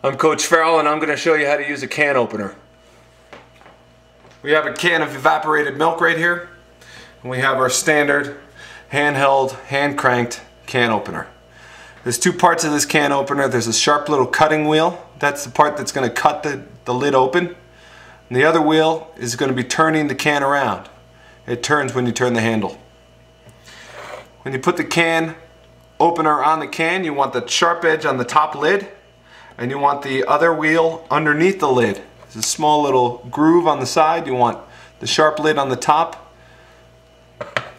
I'm Coach Farrell and I'm going to show you how to use a can opener. We have a can of evaporated milk right here. And we have our standard handheld, hand cranked can opener. There's two parts of this can opener. There's a sharp little cutting wheel. That's the part that's going to cut the, the lid open. And the other wheel is going to be turning the can around. It turns when you turn the handle. When you put the can opener on the can, you want the sharp edge on the top lid and you want the other wheel underneath the lid. There's a small little groove on the side. You want the sharp lid on the top,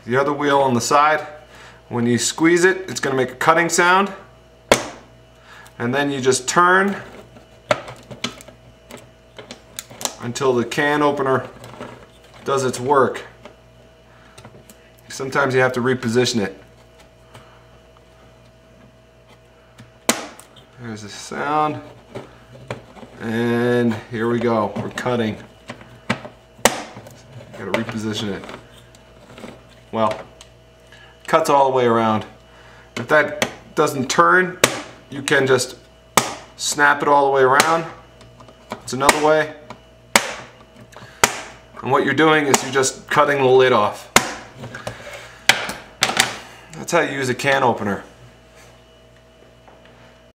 the other wheel on the side. When you squeeze it, it's going to make a cutting sound. And then you just turn until the can opener does its work. Sometimes you have to reposition it. There's the sound. And here we go. We're cutting. Gotta reposition it. Well, cuts all the way around. If that doesn't turn, you can just snap it all the way around. It's another way. And what you're doing is you're just cutting the lid off. That's how you use a can opener.